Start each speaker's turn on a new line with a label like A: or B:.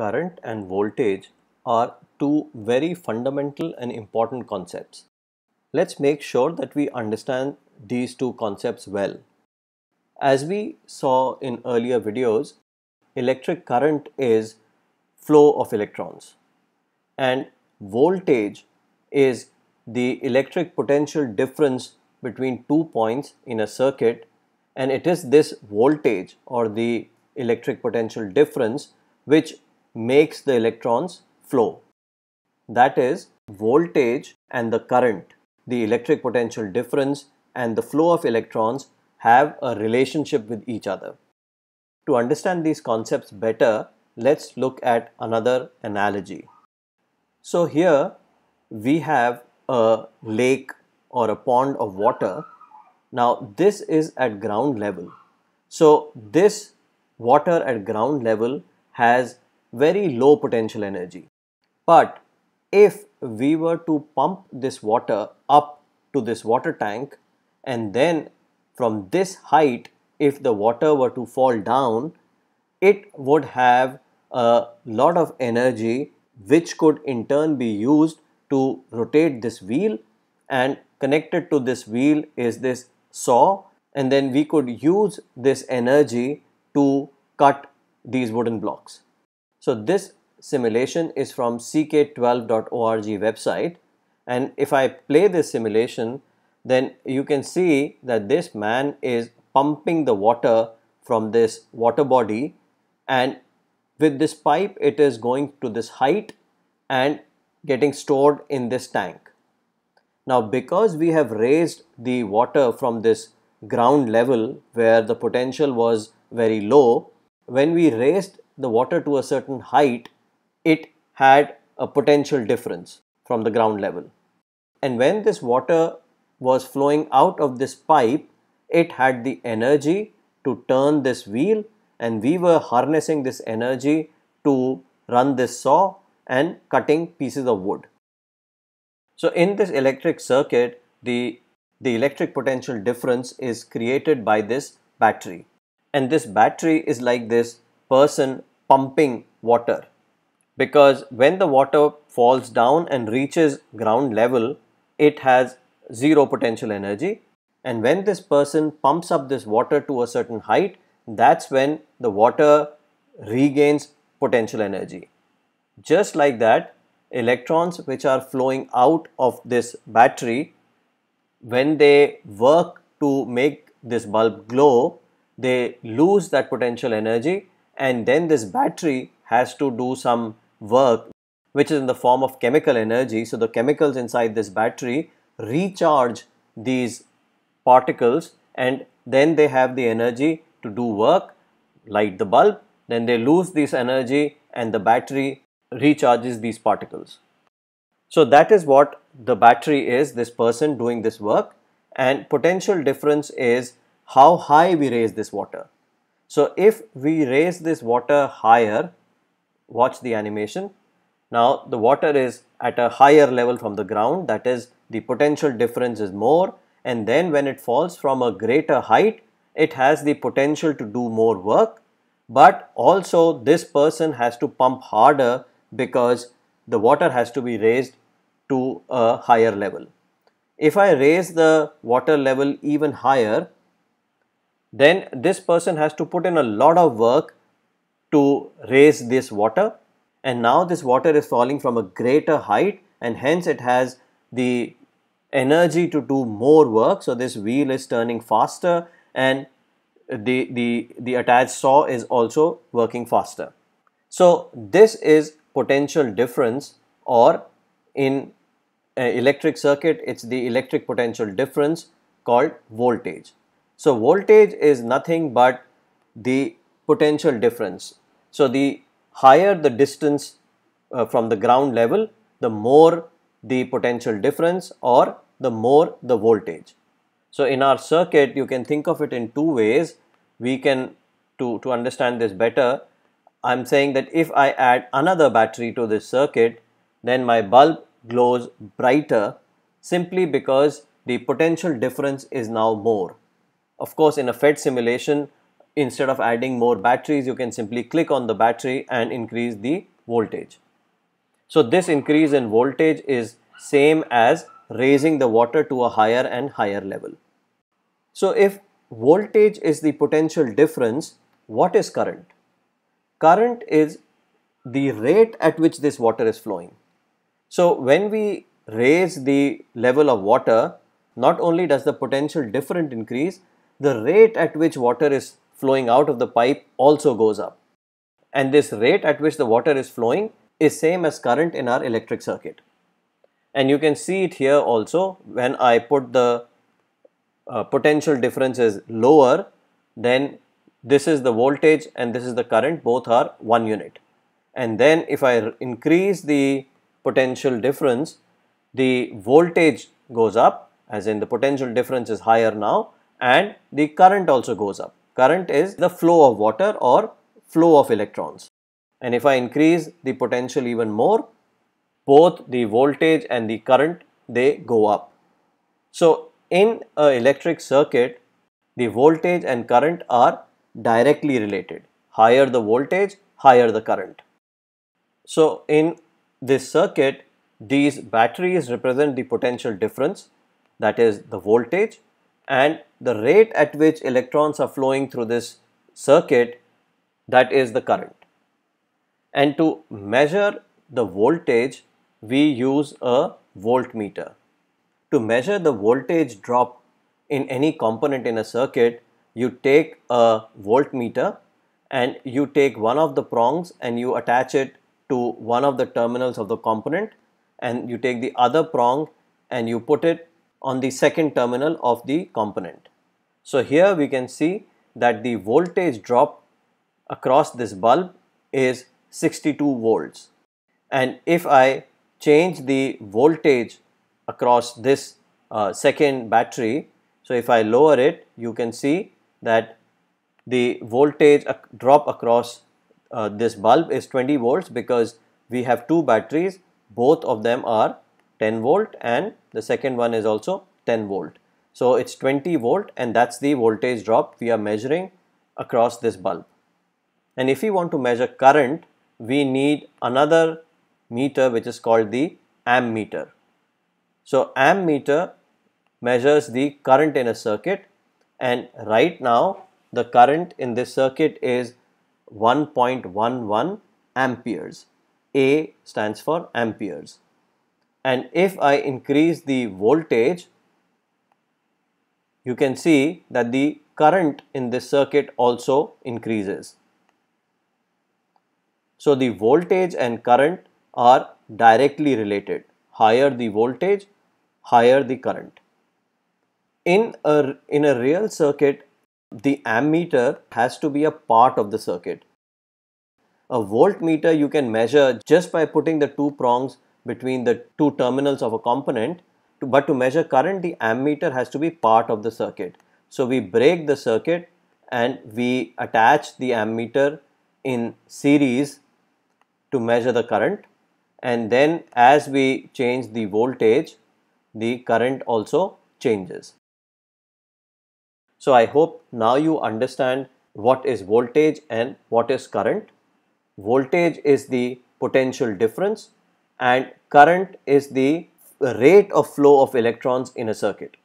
A: current and voltage are two very fundamental and important concepts. Let's make sure that we understand these two concepts well. As we saw in earlier videos, electric current is flow of electrons and voltage is the electric potential difference between two points in a circuit and it is this voltage or the electric potential difference which makes the electrons flow. That is voltage and the current, the electric potential difference and the flow of electrons have a relationship with each other. To understand these concepts better, let's look at another analogy. So here we have a lake or a pond of water. Now this is at ground level. So this water at ground level has very low potential energy. But if we were to pump this water up to this water tank and then from this height if the water were to fall down it would have a lot of energy which could in turn be used to rotate this wheel and connected to this wheel is this saw and then we could use this energy to cut these wooden blocks. So this simulation is from ck12.org website and if I play this simulation then you can see that this man is pumping the water from this water body and with this pipe it is going to this height and getting stored in this tank. Now because we have raised the water from this ground level where the potential was very low, when we raised the water to a certain height, it had a potential difference from the ground level. And when this water was flowing out of this pipe, it had the energy to turn this wheel and we were harnessing this energy to run this saw and cutting pieces of wood. So in this electric circuit, the, the electric potential difference is created by this battery. And this battery is like this person pumping water. Because when the water falls down and reaches ground level it has zero potential energy. And when this person pumps up this water to a certain height that's when the water regains potential energy. Just like that electrons which are flowing out of this battery when they work to make this bulb glow they lose that potential energy and then this battery has to do some work which is in the form of chemical energy. So the chemicals inside this battery recharge these particles and then they have the energy to do work, light the bulb, then they lose this energy and the battery recharges these particles. So that is what the battery is, this person doing this work and potential difference is how high we raise this water. So if we raise this water higher, watch the animation. Now the water is at a higher level from the ground that is the potential difference is more and then when it falls from a greater height it has the potential to do more work but also this person has to pump harder because the water has to be raised to a higher level. If I raise the water level even higher then this person has to put in a lot of work to raise this water. And now this water is falling from a greater height and hence it has the energy to do more work. So this wheel is turning faster and the the the attached saw is also working faster. So this is potential difference or in electric circuit it's the electric potential difference called voltage so voltage is nothing but the potential difference. So the higher the distance uh, from the ground level, the more the potential difference or the more the voltage. So in our circuit, you can think of it in two ways. We can, to, to understand this better, I'm saying that if I add another battery to this circuit, then my bulb glows brighter simply because the potential difference is now more. Of course, in a PhET simulation, instead of adding more batteries, you can simply click on the battery and increase the voltage. So this increase in voltage is same as raising the water to a higher and higher level. So if voltage is the potential difference, what is current? Current is the rate at which this water is flowing. So when we raise the level of water, not only does the potential difference increase, the rate at which water is flowing out of the pipe also goes up. And this rate at which the water is flowing is same as current in our electric circuit. And you can see it here also when I put the uh, potential difference is lower, then this is the voltage and this is the current, both are one unit. And then if I increase the potential difference, the voltage goes up as in the potential difference is higher now and the current also goes up. Current is the flow of water or flow of electrons. And if I increase the potential even more, both the voltage and the current they go up. So in a electric circuit, the voltage and current are directly related. Higher the voltage, higher the current. So in this circuit, these batteries represent the potential difference that is the voltage and the rate at which electrons are flowing through this circuit that is the current. And to measure the voltage we use a voltmeter. To measure the voltage drop in any component in a circuit you take a voltmeter and you take one of the prongs and you attach it to one of the terminals of the component and you take the other prong and you put it on the second terminal of the component. So here we can see that the voltage drop across this bulb is 62 volts and if I change the voltage across this uh, second battery so if I lower it you can see that the voltage drop across uh, this bulb is 20 volts because we have two batteries both of them are 10 volt and the second one is also 10 volt so it's 20 volt and that's the voltage drop we are measuring across this bulb and if we want to measure current we need another meter which is called the ammeter so ammeter measures the current in a circuit and right now the current in this circuit is 1.11 amperes. A stands for amperes. And if I increase the voltage, you can see that the current in this circuit also increases. So the voltage and current are directly related. Higher the voltage, higher the current. In a, in a real circuit, the ammeter has to be a part of the circuit. A voltmeter you can measure just by putting the two prongs between the two terminals of a component but to measure current the ammeter has to be part of the circuit. So we break the circuit and we attach the ammeter in series to measure the current and then as we change the voltage the current also changes. So I hope now you understand what is voltage and what is current. Voltage is the potential difference and current is the rate of flow of electrons in a circuit.